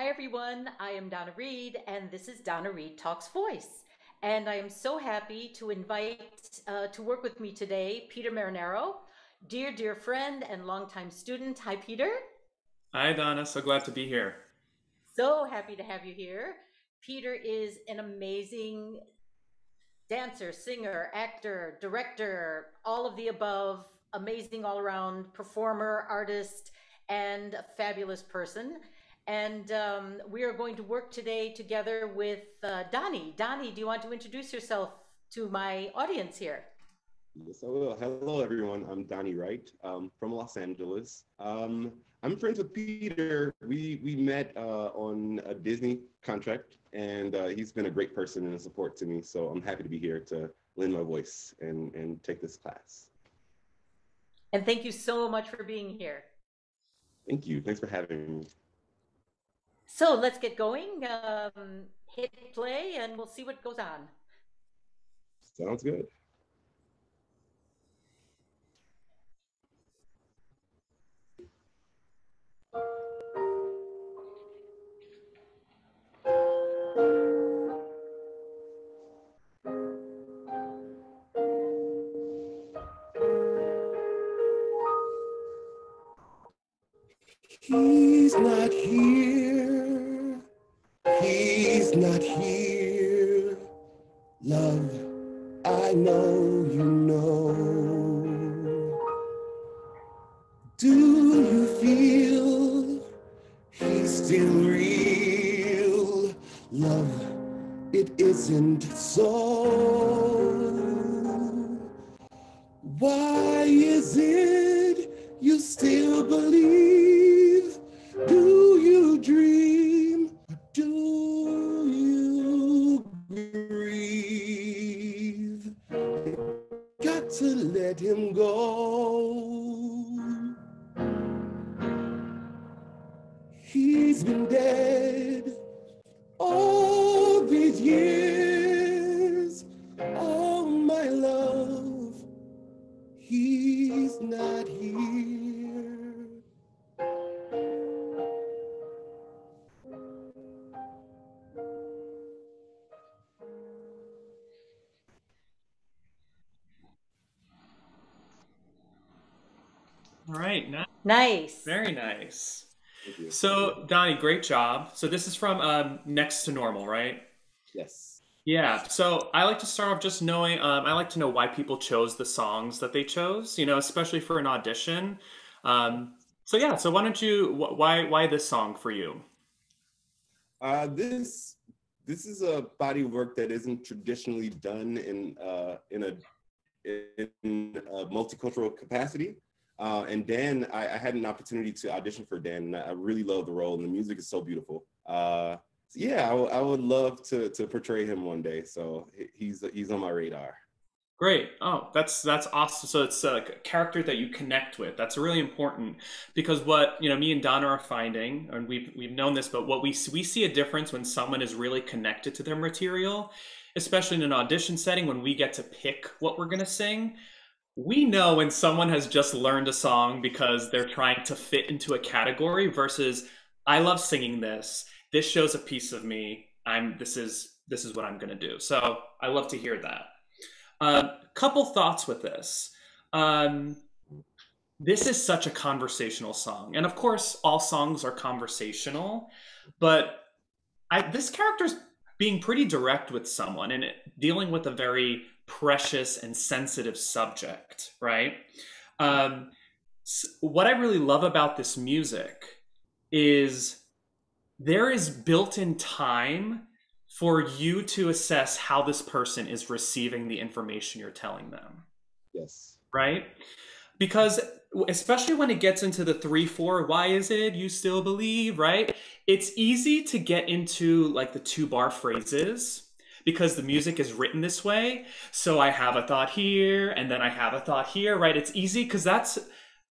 Hi, everyone. I am Donna Reid, and this is Donna Reid Talks Voice. And I am so happy to invite uh, to work with me today Peter Marinaro, dear, dear friend and longtime student. Hi, Peter. Hi, Donna. So glad to be here. So happy to have you here. Peter is an amazing dancer, singer, actor, director, all of the above, amazing all around performer, artist, and a fabulous person. And um, we are going to work today together with uh, Dony. Dony, do you want to introduce yourself to my audience here? Yes, I will. Hello, everyone. I'm Dony Wright um, from Los Angeles. Um, I'm friends with Peter. We we met uh, on a Disney contract, and uh, he's been a great person and a support to me. So I'm happy to be here to lend my voice and and take this class. And thank you so much for being here. Thank you. Thanks for having me. So let's get going. Um, hit play, and we'll see what goes on. Sounds good. To let him go. He's been dead all these years. Nice. Nice. Very nice. So, Dony, great job. So, this is from um, Next to Normal, right? Yes. Yeah. So, I like to start off just knowing, um, I like to know why people chose the songs that they chose, you know, especially for an audition. Um, so, yeah. So, why don't you, wh- why, why this song for you? Uh, this this is a body of work that isn't traditionally done in uh, in a in a multicultural capacity. Uh, and Dan, I, I had an opportunity to audition for Dan, and I really love the role, and the music is so beautiful. Uh, so yeah, I, w- I would love to to portray him one day. So he's he's on my radar. Great. Oh, that's that's awesome. So it's a character that you connect with. That's really important because what, you know, me and Donna are finding, and we've we've known this, but what we we see a difference when someone is really connected to their material, especially in an audition setting when we get to pick what we're to sing. We know when someone has just learned a song because they're trying to fit into a category versus I love singing this. This shows a piece of me. I'm this is this is what I'm going to do. So, I love to hear that. A uh, couple thoughts with this. Um, this is such a conversational song, and of course, all songs are conversational. But I, this character's being pretty direct with someone and it, dealing with a very precious and sensitive subject, right? Um, s- what I really love about this music is there is built-in time for you to assess how this person is receiving the information you're telling them, Yes. right? Because especially when it gets into the three, four, why is it you still believe, right? It's easy to get into like the two bar phrases because the music is written this way. So I have a thought here and then I have a thought here, right? It's easy because that's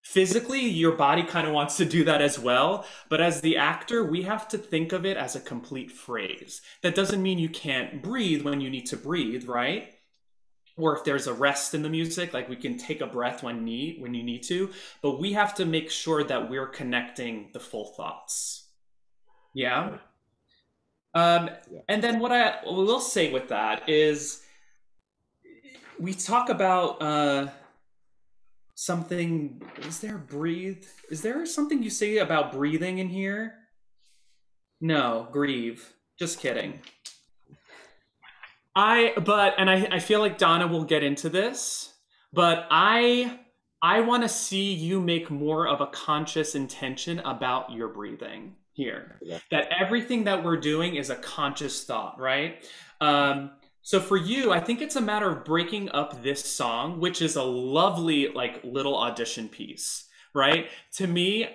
physically your body kind of wants to do that as well but as the actor we have to think of it as a complete phrase that doesn't mean you can't breathe when you need to breathe right or if there's a rest in the music like we can take a breath when need when you need to but we have to make sure that we're connecting the full thoughts Yeah. Um, Yeah. and then what I will say with that is we talk about uh, something. Is there breathe? Is there something you say about breathing in here? No, grieve. Just kidding. I but and I I feel like Donna will get into this, but I I want to see you make more of a conscious intention about your breathing here. Yeah. That everything that we're doing is a conscious thought, right? Um, so for you, I think it's a matter of breaking up this song, which is a lovely like little audition piece, right? To me,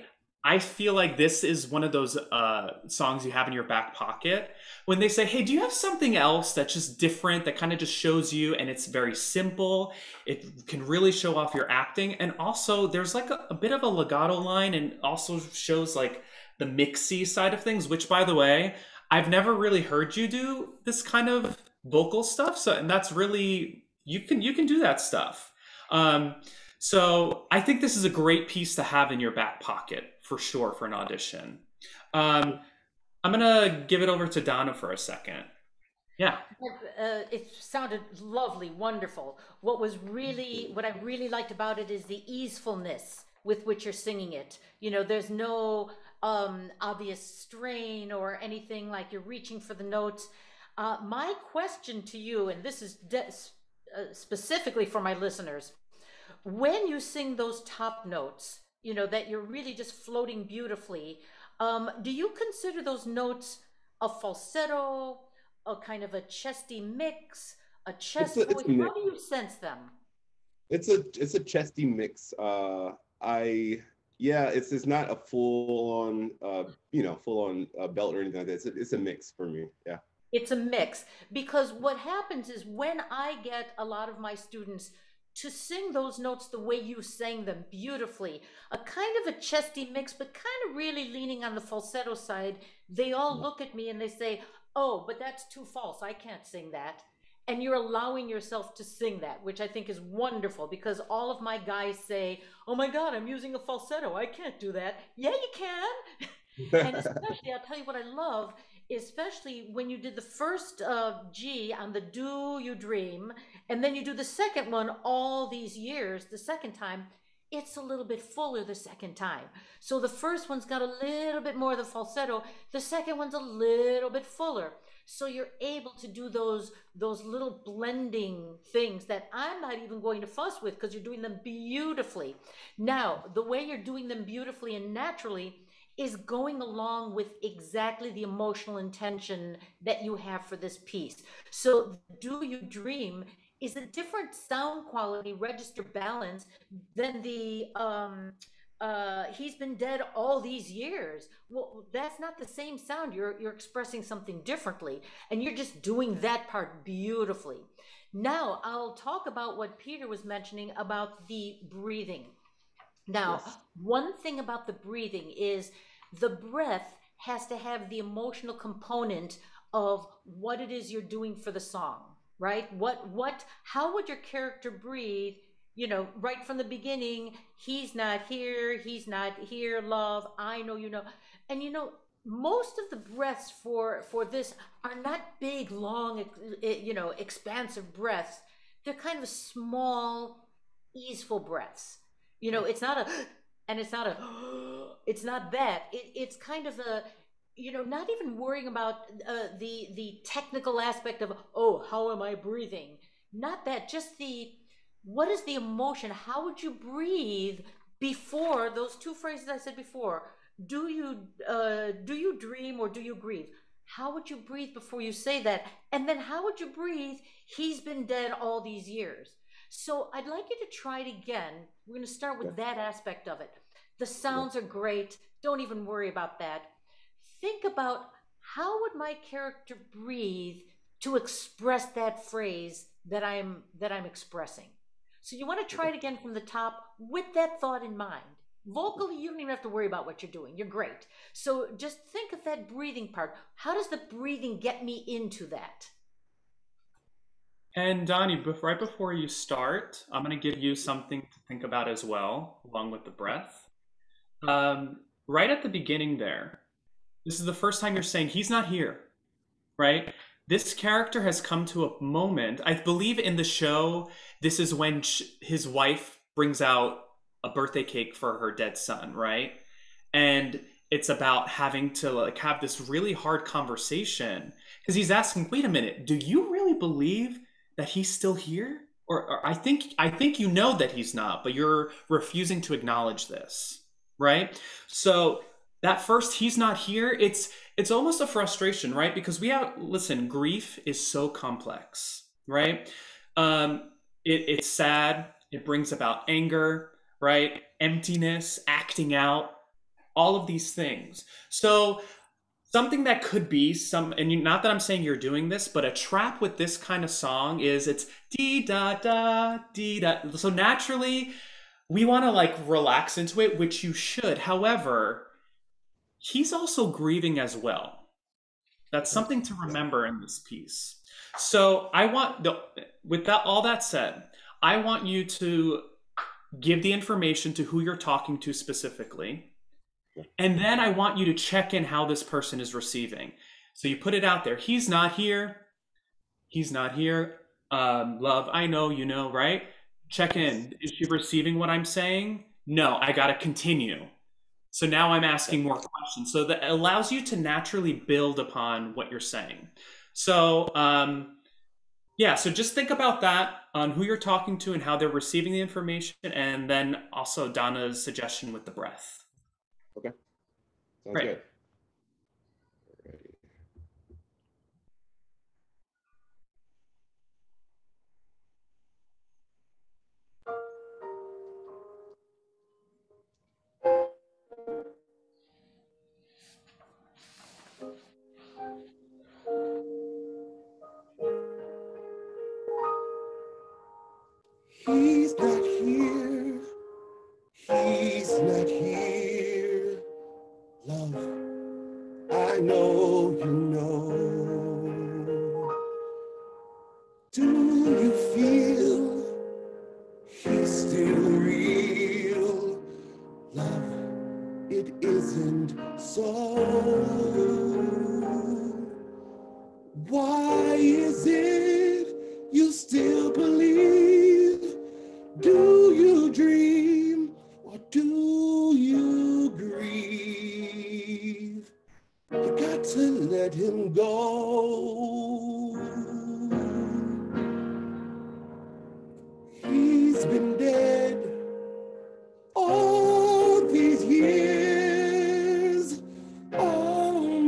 I feel like this is one of those uh, songs you have in your back pocket when they say, "Hey, do you have something else that's just different that kind of just shows you?" And it's very simple. It can really show off your acting, and also there's like a, a bit of a legato line, and also shows like the mixy side of things. Which, by the way, I've never really heard you do this kind of vocal stuff. So, and that's really you can you can do that stuff. Um, so I think this is a great piece to have in your back pocket for sure for an audition. Um, I'm gonna give it over to Donna for a second. Yeah. Uh, it sounded lovely, wonderful. What was really, what I really liked about it is the easefulness with which you're singing it. You know, there's no um, obvious strain or anything like you're reaching for the notes. Uh, my question to you, and this is de- uh, specifically for my listeners, when you sing those top notes, you know, that you're really just floating beautifully, um, do you consider those notes a falsetto, a kind of a chesty mix, a chest a- it's voice? a How do you sense them? It's a it's a chesty mix. Uh, I yeah, it's it's not a full on uh, you know full on uh, belt or anything like that. It's a, it's a mix for me. Yeah. It's a mix because what happens is when I get a lot of my students to sing those notes the way you sang them beautifully, a kind of a chesty mix, but kind of really leaning on the falsetto side, they all look at me and they say, Oh, but that's too false. I can't sing that. And you're allowing yourself to sing that, which I think is wonderful because all of my guys say, Oh my God, I'm using a falsetto. I can't do that. Yeah, you can and especially i'll tell you what i love especially when you did the first uh, g on the do you dream and then you do the second one all these years the second time it's a little bit fuller the second time so the first one's got a little bit more of the falsetto the second one's a little bit fuller so you're able to do those those little blending things that i'm not even going to fuss with because you're doing them beautifully now the way you're doing them beautifully and naturally is going along with exactly the emotional intention that you have for this piece. So, Do You Dream is a different sound quality, register balance than the um, uh, He's Been Dead All These Years. Well, that's not the same sound. You're, you're expressing something differently, and you're just doing that part beautifully. Now, I'll talk about what Peter was mentioning about the breathing. Now, Yes. one thing about the breathing is the breath has to have the emotional component of what it is you're doing for the song, right? What what how would your character breathe, you know, right from the beginning, he's not here, he's not here, love, I know you know. And you know, most of the breaths for for this are not big, long, eh, you know, expansive breaths. They're kind of small, easeful breaths. You know, it's not a, and it's not a, it's not that. It, it's kind of a, you know, not even worrying about uh, the the technical aspect of, oh, how am I breathing? Not that. Just the, what is the emotion? How would you breathe before those two phrases I said before? Do you uh, do you dream or do you grieve? How would you breathe before you say that? And then how would you breathe? He's been dead all these years. So I'd like you to try it again. We're going to start with that aspect of it. The sounds are great. Don't even worry about that. Think about how would my character breathe to express that phrase that I'm that I'm expressing. So you want to try it again from the top with that thought in mind. Vocally, you don't even have to worry about what you're doing. You're great. So just think of that breathing part. How does the breathing get me into that? And Dony, right before you start, I'm going to give you something to think about as well, along with the breath. Um, right at the beginning there, This is the first time you're saying he's not here, right? This character has come to a moment. I believe in the show, this is when his wife brings out a birthday cake for her dead son, right? And it's about having to like have this really hard conversation because he's asking, "Wait a minute, do you really believe that he's still here?" Or, or, I think I think you know that he's not, but you're refusing to acknowledge this, right? So that first he's not here, it's it's almost a frustration, right? Because we have listen, grief is so complex, right? Um, it, it's sad. It brings about anger, right? Emptiness, acting out, all of these things. So something that could be some and you, not that i'm saying you're doing this but a trap with this kind of song is it's dee da da dee da so naturally we want to like relax into it which you should however he's also grieving as well that's something to remember in this piece so i want the with that all that said i want you to give the information to who you're talking to specifically and then I want you to check in how this person is receiving. So you put it out there. He's not here. He's not here. Um, love, I know, you know, right? Check in. Is she receiving what I'm saying? No, I got to continue. So now I'm asking more questions. So that allows you to naturally build upon what you're saying. So, um, yeah, so just think about that on who you're talking to and how they're receiving the information, and then also Donna's suggestion with the breath. Okay. Sounds Right. good.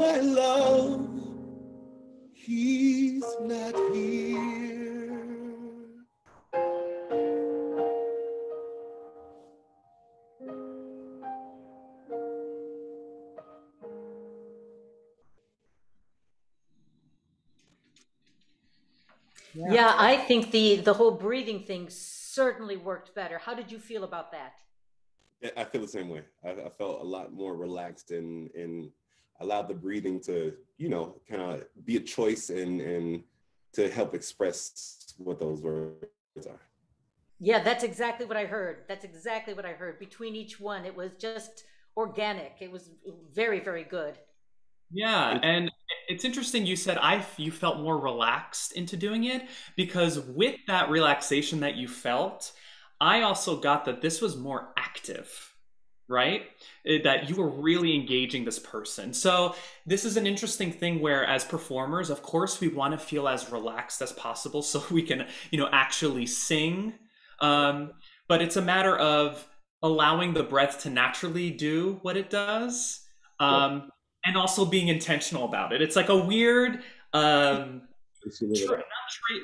My love. He's not here. Yeah. I think the the whole breathing thing certainly worked better. How did you feel about that? I feel the same way. I, I felt a lot more relaxed and and allowed the breathing to, you know, kind of be a choice and and to help express what those words are. Yeah, that's exactly what I heard. That's exactly what I heard. Between each one, it was just organic. It was very, very good. Yeah, and it's interesting you said I you felt more relaxed into doing it because with that relaxation that you felt, I also got that this was more active, right? Eh, That you were really engaging this person. So this is an interesting thing where as performers, of course, we want to feel as relaxed as possible so we can, you know, actually sing. Um, but it's a matter of allowing the breath to naturally do what it does. Um, and also being intentional about it. It's like a weird, um,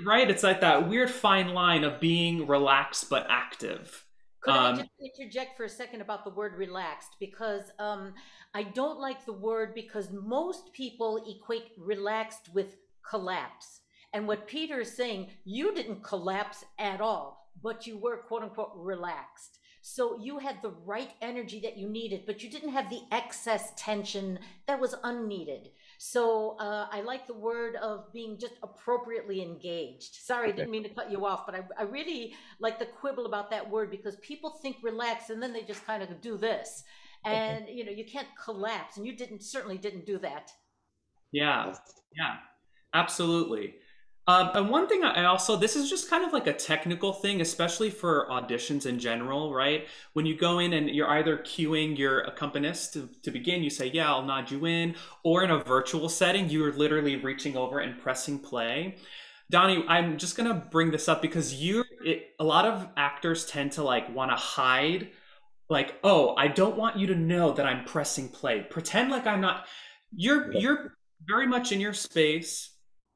right? It's like that weird fine line of being relaxed but active. Could I Um, just interject for a second about the word relaxed? Because um, I don't like the word because most people equate relaxed with collapse. And what Peter is saying, you didn't collapse at all, but you were quote unquote relaxed. So you had the right energy that you needed, but you didn't have the excess tension that was unneeded. So uh, I like the word of being just appropriately engaged. Sorry, I didn't mean to cut you off, but I, I really like the quibble about that word because people think relax and then they just kind of do this. and okay. you know you can't collapse and you didn't certainly didn't do that yeah yeah absolutely um, and one thing I also, this is just kind of like a technical thing, especially for auditions in general, right? When you go in and you're either cueing your accompanist to, to begin, you say, Yeah, I'll nod you in. Or in a virtual setting, you're literally reaching over and pressing play. Dony, I'm just going to bring this up because you, it, a lot of actors tend to like want to hide, like, oh, I don't want you to know that I'm pressing play. Pretend like I'm not. You're, you're very much in your space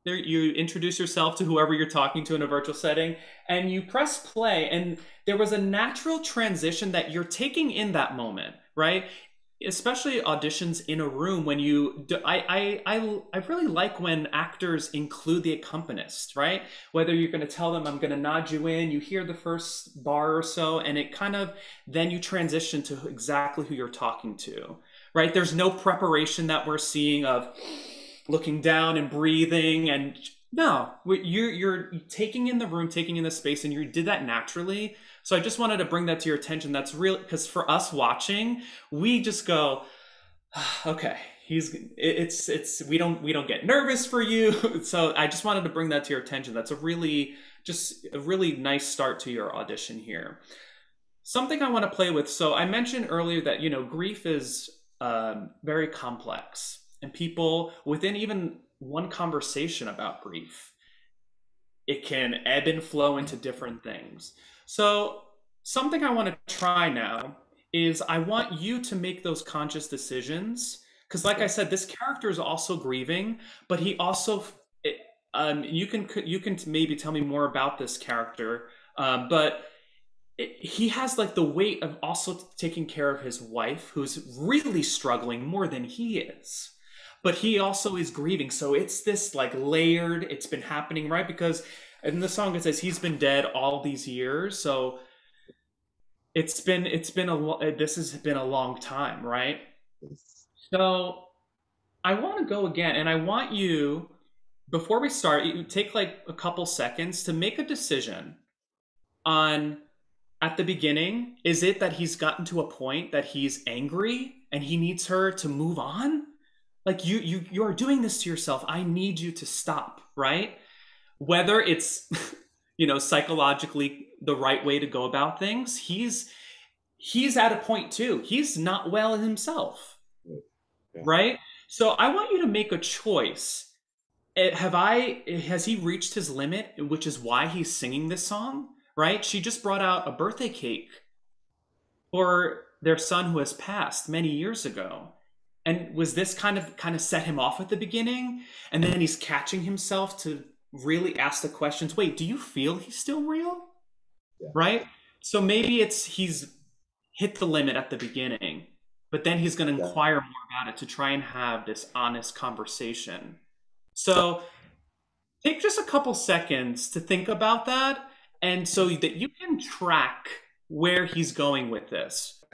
there you introduce yourself to whoever you're talking to in a virtual setting and you press play and there was a natural transition that you're taking in that moment right? Especially auditions in a room when you do, I, I i i really like when actors include the accompanist right? Whether you're going to tell them i'm going to nod you in you hear the first bar or so and it kind of then you transition to exactly who you're talking to right? There's no preparation that we're seeing of looking down and breathing and no you're you're taking in the room taking in the space and you did that naturally. So i just wanted to bring that to your attention. That's real because for us watching we just go okay he's it's it's we don't we don't get nervous for you. So i just wanted to bring that to your attention. That's a really just a really nice start to your audition here. Something i want to play with so i mentioned earlier that you know grief is um, very complex and people within even one conversation about grief it can ebb and flow into different things. So something i want to try now is i want you to make those conscious decisions because like i said this character is also grieving but he also um, you can you can maybe tell me more about this character um, but it, he has like the weight of also taking care of his wife who's really struggling more than he is but he also is grieving. So it's this like layered, it's been happening, right? Because in the song it says he's been dead all these years. So it's been, it's been a, eh, this has been a long time, right? So I want to go again and I want you, before we start, you take like a couple seconds to make a decision on at the beginning is it that he's gotten to a point that he's angry and he needs her to move on like you you you are doing this to yourself. I need you to stop right? Whether it's you know psychologically the right way to go about things he's he's at a point too. He's not well himself yeah. right? So i want you to make a choice. Eh, have i has he reached his limit which is why he's singing this song right? She just brought out a birthday cake for their son who has passed many years ago and was this kind of kind of set him off at the beginning? And then he's catching himself to really ask the questions wait do you feel he's still real? Yeah. right? So maybe it's he's hit the limit at the beginning but then he's going to yeah. inquire more about it to try and have this honest conversation. So take just a couple seconds to think about that and so that you can track where he's going with this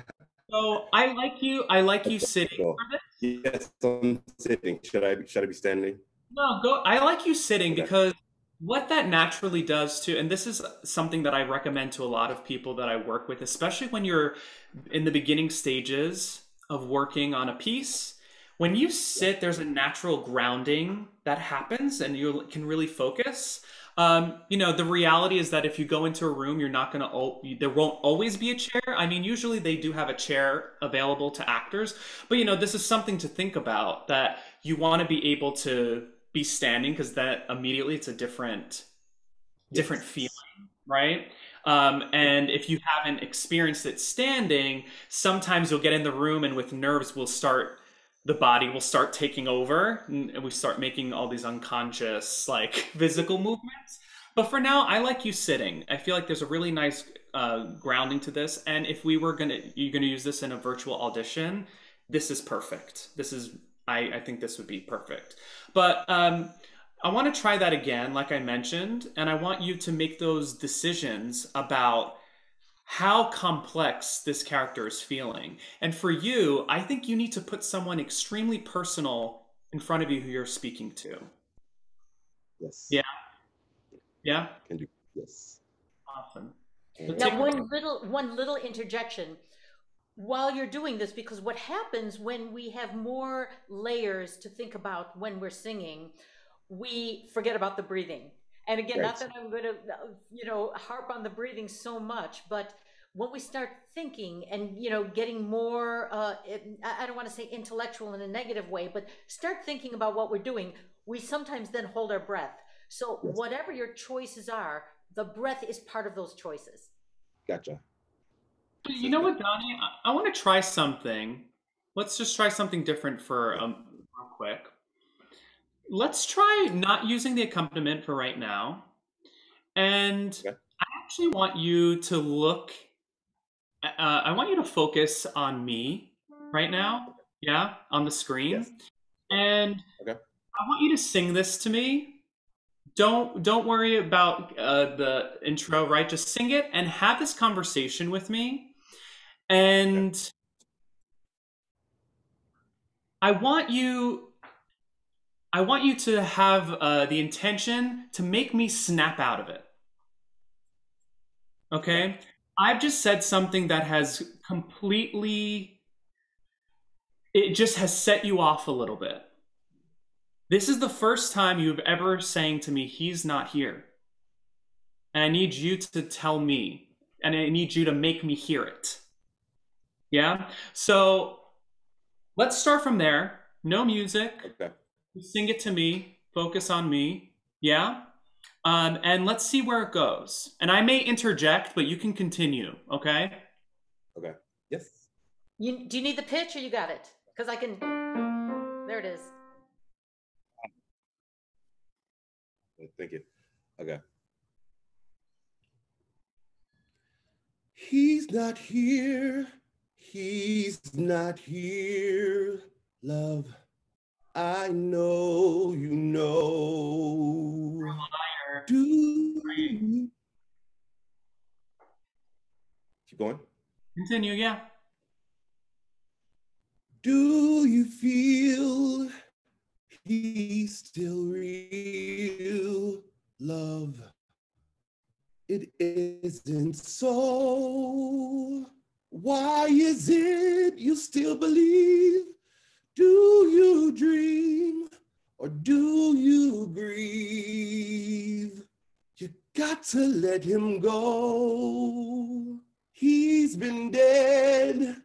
so I like you. I like you sitting. Yes, I'm sitting. Should I should I be standing? No, go. I like you sitting okay. because what that naturally does to, and this is something that I recommend to a lot of people that I work with, especially when you're in the beginning stages of working on a piece. When you sit, there's a natural grounding that happens, and you can really focus. Um, you know, the reality is that if you go into a room, you're not going to, there won't always be a chair. I mean, usually they do have a chair available to actors, but you know, this is something to think about that you want to be able to be standing because that immediately it's a different, different feeling, right? Um, and if you haven't experienced it standing, sometimes you'll get in the room and with nerves will start the body will start taking over and we start making all these unconscious like physical movements. But for now i like you sitting. I feel like there's a really nice uh, grounding to this. And if we were gonna you're gonna use this in a virtual audition this is perfect. This is i, I think this would be perfect. But um, i want to try that again like i mentioned and i want you to make those decisions about how complex this character is feeling. And for you, I think you need to put someone extremely personal in front of you who you're speaking to. Yes. Yeah. Yeah. Can do. Yes. Awesome. now, one little one little interjection. while you're doing this, because what happens when we have more layers to think about when we're singing, we forget about the breathing. And again, right. not that I'm going to, you know, harp on the breathing so much, but when we start thinking and you know getting more uh, i don't want to say intellectual in a negative way but start thinking about what we're doing we sometimes then hold our breath. So yes. whatever your choices are the breath is part of those choices. Gotcha. You know what Dony? I, I want to try something. Let's just try something different for um real quick let's try not using the accompaniment for right now and okay. i actually want you to look uh, I want you to focus on me right now. Yeah, on the screen. Yes. And okay. I want you to sing this to me. Don't don't worry about uh, the intro, right? Just sing it and have this conversation with me. And okay. I want you I want you to have uh, the intention to make me snap out of it. Okay? I've just said something that has completely, it just has set you off a little bit. This is the first time you've ever saying to me, he's not here. And I need you to tell me, and I need you to make me hear it. Yeah? So let's start from there. No music. Okay. Sing it to me. Focus on me. Yeah? Um, and let's see where it goes. And I may interject, but you can continue. Okay. Okay. Yes. You do you need the pitch or you got it? Because I can. There it is. Thank you. Okay. He's not here. He's not here. Love. I know you know. Do keep going. Continue, yeah. Do you feel he's still real? Love, it isn't so. Why is it you still believe? Do you dream or do you grieve? You got to let him go. He's been dead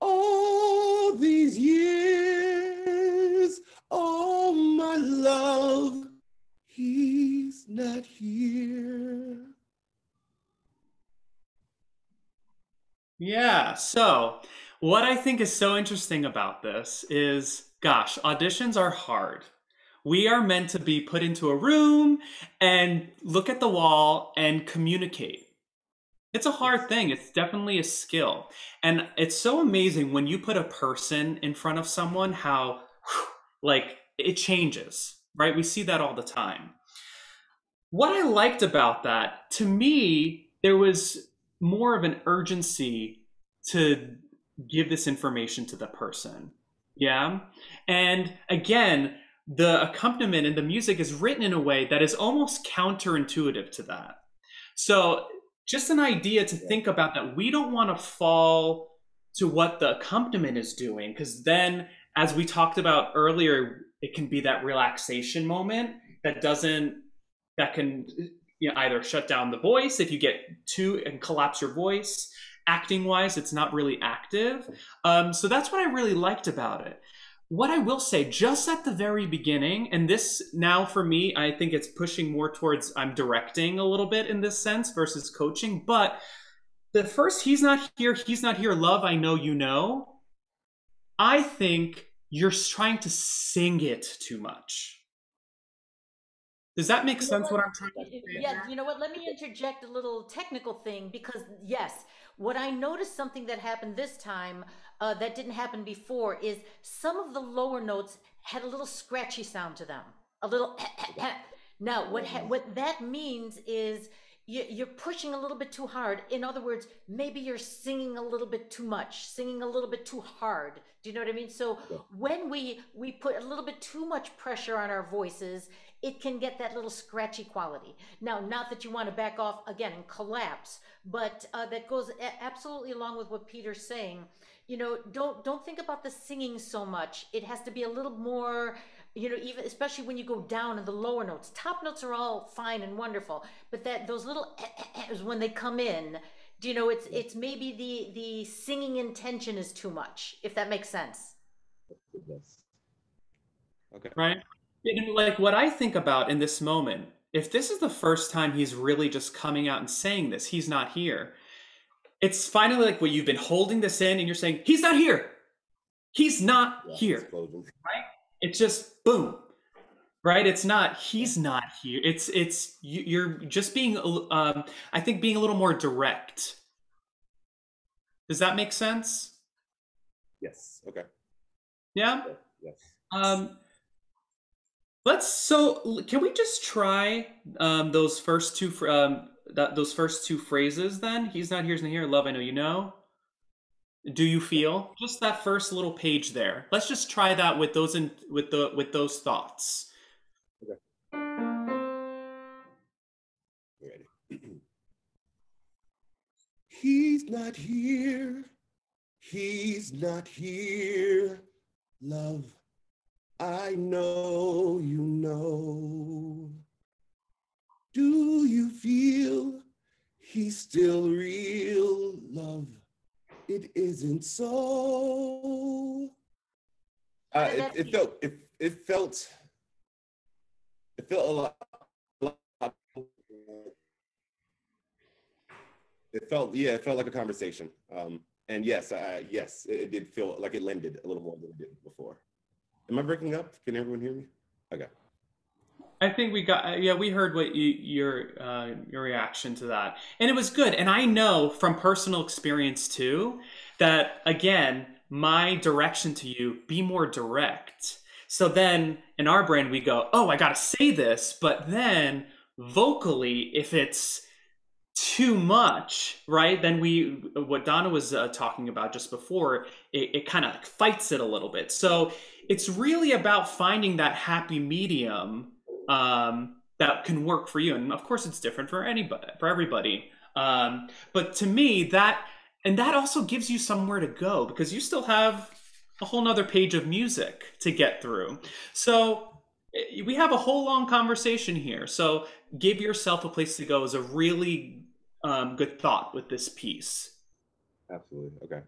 all these years. Oh, my love, he's not here. Yeah, so what I think is so interesting about this is gosh, auditions are hard. We are meant to be put into a room and look at the wall and communicate. It's a hard thing. It's definitely a skill. And it's so amazing when you put a person in front of someone how like it changes, right? We see that all the time. What I liked about that, to me, there was more of an urgency to give this information to the person. Yeah. And again, the accompaniment and the music is written in a way that is almost counterintuitive to that. So, just an idea to think about that we don't want to fall to what the accompaniment is doing, because then, as we talked about earlier, it can be that relaxation moment that doesn't, that can you know, either shut down the voice if you get too and collapse your voice acting wise, it's not really active. Um, so that's what I really liked about it. What I will say, just at the very beginning, and this now for me, I think it's pushing more towards I'm directing a little bit in this sense versus coaching. But the first, he's not here, he's not here, love, I know you know. I think you're trying to sing it too much. Does that make you sense what? what? I'm trying to say? Yeah, you know what? Let me interject a little technical thing because, yes, what I noticed something that happened this time uh, that didn't happen before is some of the lower notes had a little scratchy sound to them, a little. Eh, eh, eh. now, what ha- mm. what that means is you're pushing a little bit too hard. In other words, maybe you're singing a little bit too much, singing a little bit too hard. Do you know what I mean? So when we we put a little bit too much pressure on our voices, it can get that little scratchy quality. Now, not that you want to back off again and collapse, but uh, that goes a- absolutely along with what Peter's saying. You know, don't don't think about the singing so much. It has to be a little more you know even especially when you go down in the lower notes top notes are all fine and wonderful but that those little eh, eh, eh, is when they come in do you know it's it's maybe the the singing intention is too much if that makes sense Yes. Okay. right? And like what I think about in this moment, if this is the first time he's really just coming out and saying this, he's not here. It's finally like what you've been holding this in and you're saying, he's not here. He's not Yeah, here. explosion. It's just boom. Right? It's not he's not here. It's it's you, you're just being um I think being a little more direct. Does that make sense? Yes. Okay. Yeah? Yes. Um, let's so can we just try um those first two um that those first two phrases then? He's not here, he's not here. Love, I know you know. Do you feel just that first little page there? Let's just try that with those in with the with those thoughts. You ready? He's not here. He's not here. Love, I know you know. Do you feel he's still real? Love, it isn't so. Uh, it, it felt it, it felt it felt a lot, a lot it felt yeah it felt like a conversation um and yes I, yes it, it did feel like it lended a little more than it did before am i breaking up? Can everyone hear me? Okay. I think we got yeah we heard what you, your uh, your reaction to that. And it was good. And I know from personal experience too that again my direction to you be more direct. So then in our brain we go oh I got to say this but then vocally if it's too much right then we what Donna was uh, talking about just before it, it kind of fights it a little bit. So it's really about finding that happy medium um, that can work for you. And of course, it's different for anybody, for everybody. Um, but to me, that and that also gives you somewhere to go because you still have a whole nother page of music to get through. So eh, we have a whole long conversation here. So give yourself a place to go is a really um, good thought with this piece. absolutely okay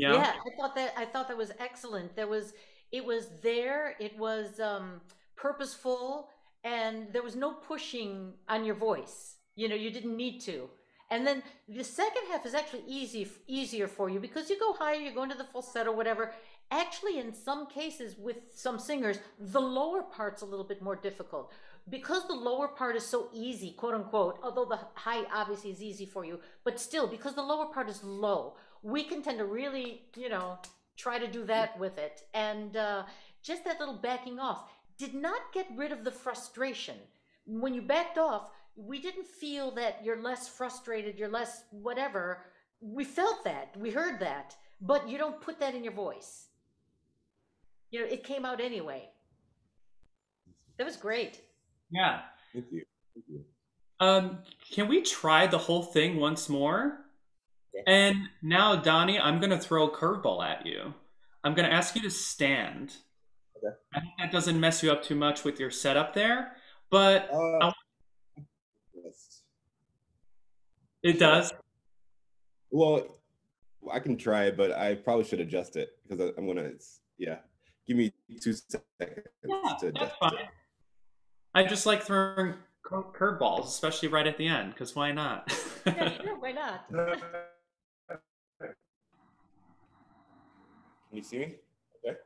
Yeah. I thought that I thought that was excellent. There was it was there, it was um purposeful and there was no pushing on your voice. You know, you didn't need to. And then the second half is actually easy easier for you because you go higher, you go into the falsetto, whatever. Actually, in some cases with some singers, the lower part's a little bit more difficult because the lower part is so easy, quote unquote. Although the high obviously is easy for you, but still, because the lower part is low, we can tend to really, you know, try to do that with it. And uh, just that little backing off did not get rid of the frustration. When you backed off, we didn't feel that you're less frustrated, you're less whatever. We felt that, we heard that, but you don't put that in your voice. You know, it came out anyway. That was great. Yeah. thank you thank you Um, can we try the whole thing once more? Yeah. And now, Dony, I'm going to throw a curveball at you. I'm going to ask you to stand. Okay. I think that doesn't mess you up too much with your setup there, but uh, yes. it does. well i can try it but i probably should adjust it because I- i'm gonna yeah give me two seconds Yeah, to that's adjust fine. it I just like throwing curveballs, especially right at the end, because why not? Yeah, sure, why not? you see me? Okay.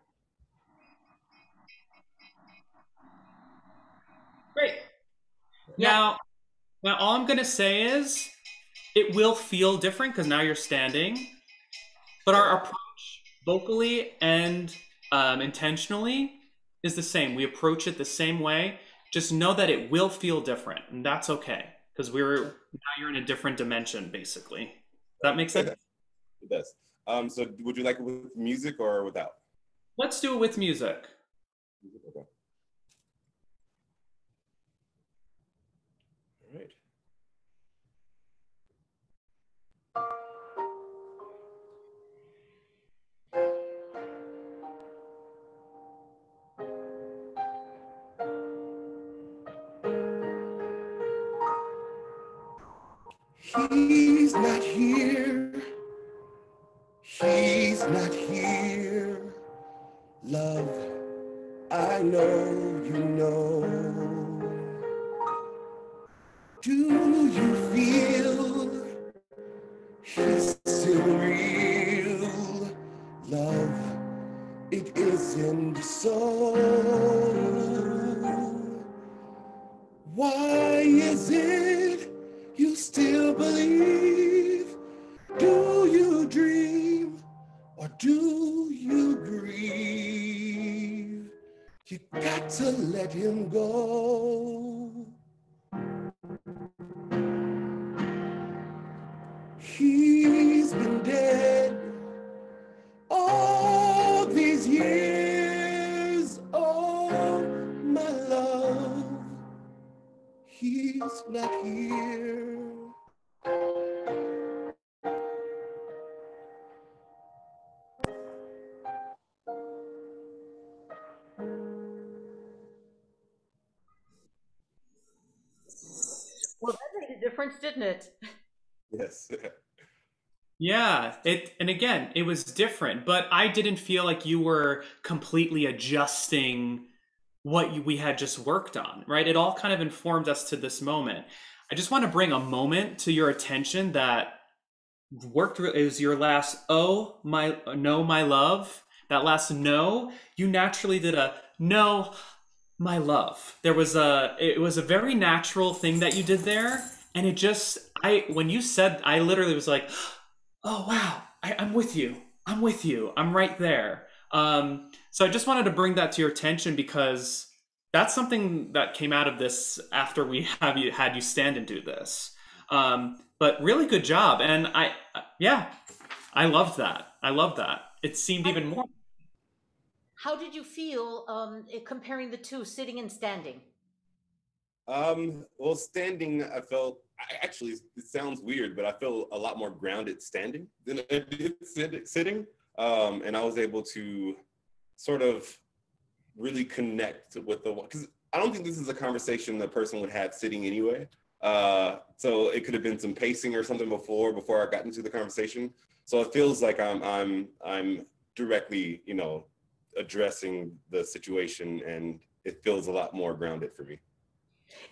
Great. Yeah. Now, now all I'm gonna say is, it will feel different because now you're standing, but our approach, vocally and um, intentionally, is the same. We approach it the same way. Just know that it will feel different, and that's okay because we're now you're in a different dimension, basically. Does that makes sense? It does. Um, so would you like it with music or without? Let's do it with music. He's still real? Love, it isn't so. Why is it you still believe? Do you dream or do you grieve? You got to let him go. Didn't it? Yes. Yeah, it and again, it was different, but I didn't feel like you were completely adjusting what you, we had just worked on, right? It all kind of informed us to this moment. I just want to bring a moment to your attention that worked it was your last oh my no my love. That last no, you naturally did a no my love. There was a it was a very natural thing that you did there and it just I when you said I literally was like oh wow I, i'm with you. I'm with you. I'm right there. Um, so i just wanted to bring that to your attention because that's something that came out of this after we have you had you stand and do this. Um, but really good job. And i yeah i loved that. I loved that. It seemed even more. How did you feel um, comparing the two, sitting and standing? Um, well, standing, I felt I, actually it sounds weird, but I feel a lot more grounded standing than I did sitting. Um, and I was able to sort of really connect with the because I don't think this is a conversation the person would have sitting anyway. Uh, so it could have been some pacing or something before before I got into the conversation. So it feels like I'm I'm I'm directly, you know, addressing the situation, and it feels a lot more grounded for me.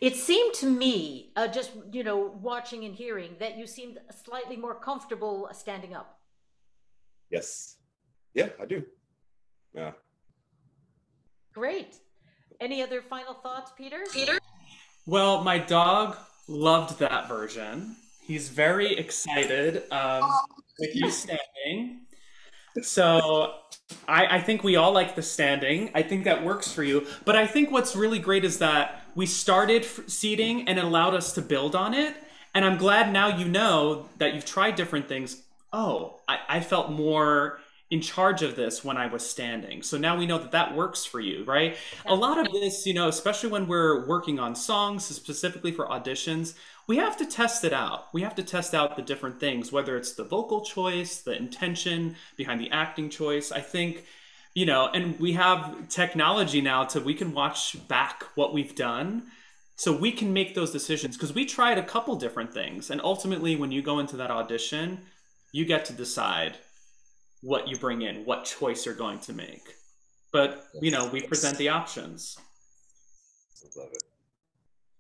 It seemed to me, uh, just you know, watching and hearing, that you seemed slightly more comfortable standing up. Yes. Yeah, I do. Yeah. Great. Any other final thoughts, Peter? Peter? well my dog loved that version he's very excited um, with you standing so I, I think we all like the standing. I think that works for you. But I think what's really great is that we started seating and it allowed us to build on it. And I'm glad now you know that you've tried different things. Oh, I, I felt more in charge of this when I was standing. So now we know that that works for you, right? A lot of this, you know, especially when we're working on songs, specifically for auditions, we have to test it out. We have to test out the different things, whether it's the vocal choice, the intention behind the acting choice. I think, you know, and we have technology now to we can watch back what we've done. So we can make those decisions because we tried a couple different things. And ultimately, when you go into that audition, you get to decide what you bring in, what choice you're going to make. But, you know, we present the options. Love it.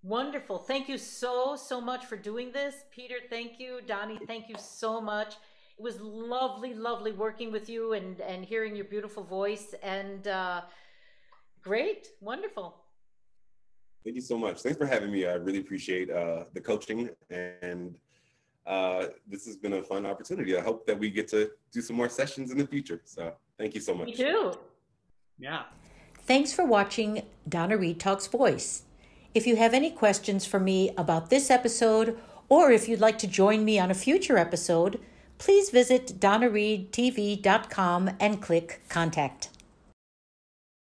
Wonderful. Thank you so, so much for doing this. Peter, thank you. Dony, thank you so much. It was lovely, lovely working with you and, and hearing your beautiful voice. And uh, great. Wonderful. Thank you so much. Thanks for having me. I really appreciate uh, the coaching, and uh, this has been a fun opportunity. I hope that we get to do some more sessions in the future. So thank you so much. Me too. Yeah. Thanks for watching Donna Reid Talks Voice. If you have any questions for me about this episode, or if you'd like to join me on a future episode, please visit donnareidtv.com and click Contact.